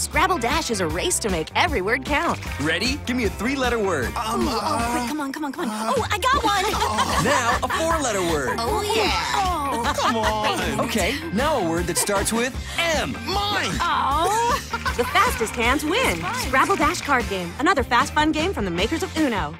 Scrabble Dash is a race to make every word count. Ready? Give me a three letter word. Um, oh, oh, quick, come on, come on, come on. Oh, I got one. now, a four letter word. Oh, yeah. Oh, come on. Okay, now a word that starts with M. Mine. Oh. the fastest hands win. Scrabble Dash card game. Another fast, fun game from the makers of Uno.